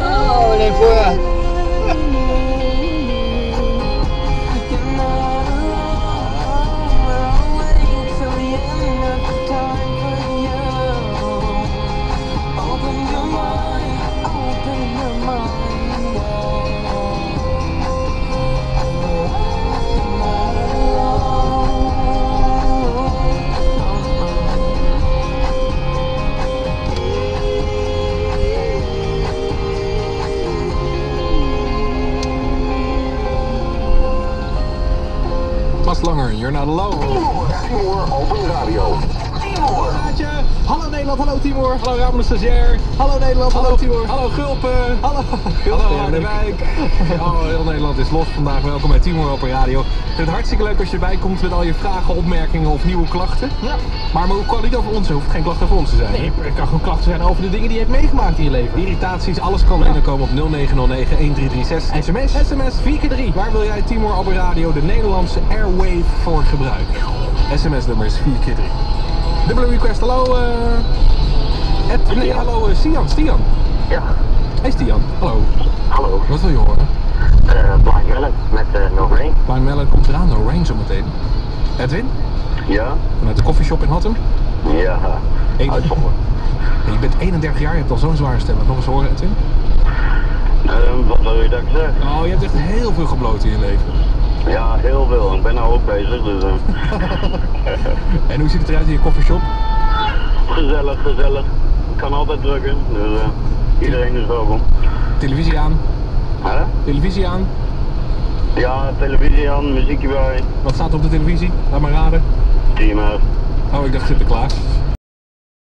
Oh, nee, voor. You're Slonger, you're not alone. Open radio. Hallo Nederland, hallo Timor. Hallo Ramon de stagiair. Hallo Nederland, hallo, Timor. Hallo Gulpen. Hallo. Hallo Harderwijk. Oh, heel Nederland is los vandaag. Welkom bij Timor op Radio. Ik vind het hartstikke leuk als je erbij komt met al je vragen, opmerkingen of nieuwe klachten. Ja. Maar het kan niet over ons, het hoeft geen klacht over ons te zijn. Nee, het kan gewoon klachten zijn over de dingen die je hebt meegemaakt in je leven. Irritaties, alles kan binnenkomen op 0909 1336. SMS. SMS 4x3. Waar wil jij Timor op Radio de Nederlandse Airwave voor gebruiken? SMS-nummer is 4x3. Dubbele request, hallo eh... Ed, nee, hallo eh, Stian, Stian. Ja, Hey Stian, hallo. hallo. Wat wil je horen? Eh Blind Melon met No Rain. Blind Melon komt eraan, No Rain zometeen. Edwin, Ja? vanuit de koffieshop in Hattem. Ja. Eén- Uitzonderlijk. En je bent 31 jaar, je hebt al zo'n zware stem. Nog eens horen, Edwin. Ehm, wat wil je dat ik zeg? Oh, je hebt echt heel veel gebloten in je leven. Ja, heel veel. Ik ben nou ook bezig, dus En hoe ziet het eruit in je koffieshop? gezellig, gezellig. Kan altijd drukken, dus eh, iedereen is welkom. Televisie aan, Hè? televisie aan. Ja, televisie aan, muziekje bij, Wat staat er op de televisie? Laat maar raden. teamer. Oh, ik dacht Sinterklaas.